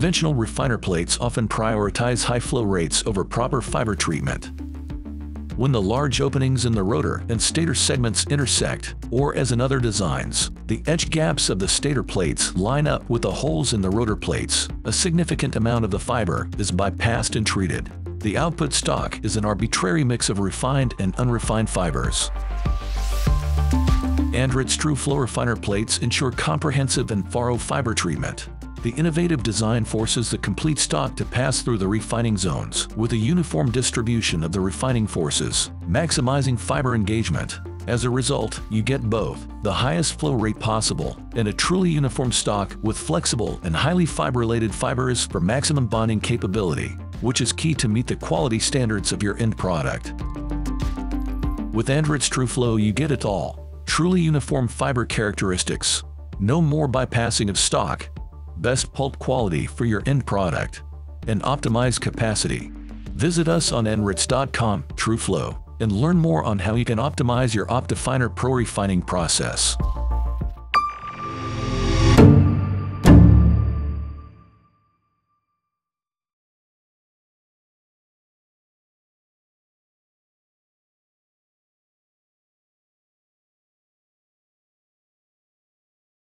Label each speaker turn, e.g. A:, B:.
A: Conventional refiner plates often prioritize high flow rates over proper fiber treatment. When the large openings in the rotor and stator segments intersect, or as in other designs, the edge gaps of the stator plates line up with the holes in the rotor plates, a significant amount of the fiber is bypassed and treated. The output stock is an arbitrary mix of refined and unrefined fibers. Andritz TrueFlow refiner plates ensure comprehensive and thorough fiber treatment. The innovative design forces the complete stock to pass through the refining zones with a uniform distribution of the refining forces, maximizing fiber engagement. As a result, you get both the highest flow rate possible and a truly uniform stock with flexible and highly fibrillated fibers for maximum bonding capability, which is key to meet the quality standards of your end product. With Andritz TrueFlow you get it all. Truly uniform fiber characteristics. No more bypassing of stock best pulp quality for your end product, and optimized capacity. Visit us on andritz.com, TrueFlow, and learn more on how you can optimize your OptiFiner Pro refining process.